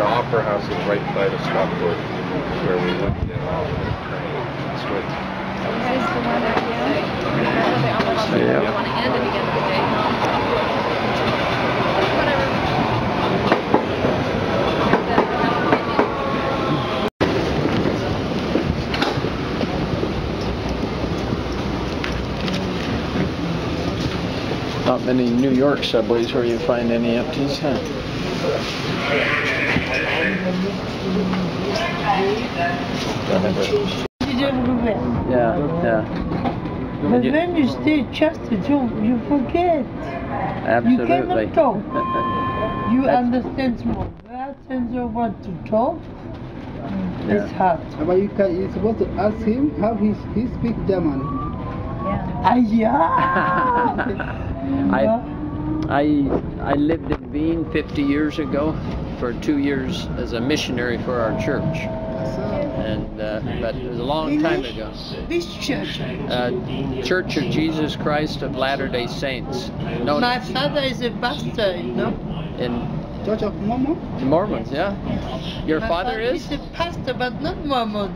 the Opera House is right by the Stockport, where we went to get off the train. That is the one that, yeah. The opera house, Yeah. you want to end at the end of the day. Whatever. Have that- have opinion. Not many New York subways where you find any empties, huh? It's everywhere. Yeah, yeah. But you- when you stay just at home, you forget. Absolutely. You cannot talk. You That's- understand small words and so what to talk. Yeah. It's hard. But you can, you're supposed to ask him how he, he speaks German. Ah, yeah. I, Yeah. I, I lived in Wien 50 years ago for two years as a missionary for our church. And, uh, but it was a long time ago. Which church? Uh, church of Jesus Christ of Latter-day Saints. Known My father is a pastor, you know. in Church of Mormon? Mormons, yeah? Your My father is? He's a pastor, but not Mormon.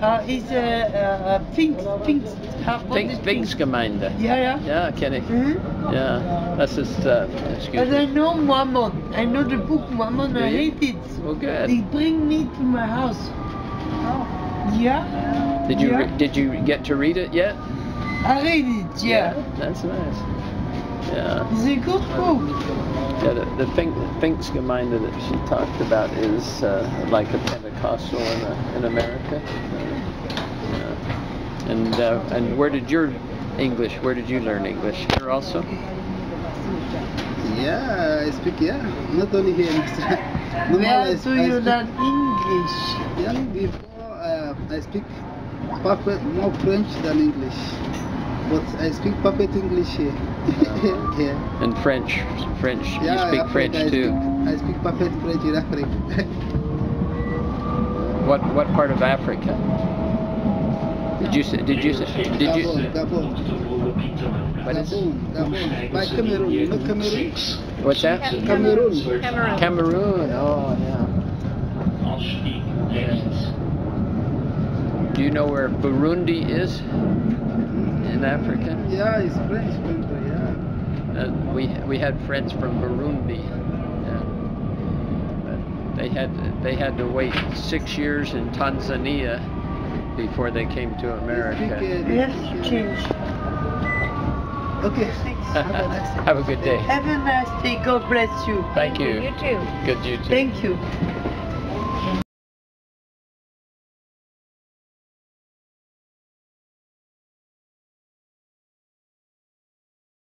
Uh, he's a, a, Pfingst, Pfingst, Pfingst, Pfingstgemeinde. Yeah, yeah. Yeah, kenne ich. Mhm. Yeah, that's just, uh, excuse But I me. know Mormon. I know the book Mormon. I hate it. Well, good. They bring me to my house. Yeah, Did you, yeah. did you get to read it yet? I read it. Yeah, That's nice. Yeah. it's a good book. Yeah, the, the Pfing- Pfingstgemeinde that she talked about is uh, like a Pentecostal in, uh, in America. Yeah. And uh, and where did your English? Where did you learn English? Here also. Yeah, I speak, yeah. Not only here. Normal, I, Where I do you learn English? Yeah, before uh, I speak perfect more French than English. But I speak perfect English here. yeah. And French, French. Yeah, you speak Africa, French I too. Speak, I speak perfect French in Africa. What what part of Africa? Did you say? Did you say? Did you? Gabon, Gabon. What is it? Gabon, Gabon. By Cameroon, you know Cameroon? What's that? Cameroon. Cameroon. Cameroon. Oh yeah. Do you know where Burundi is in Africa? Yeah, it's French country, yeah. Uh, we we had friends from Burundi. Yeah. They had they had to wait six years in Tanzania before they came to They speak, America. uh, they Yes, uh, change. Okay. thanks. Have a nice day. Have a good day. Have a nice day. God bless you. Thank you. You too. Good you too. Thank you.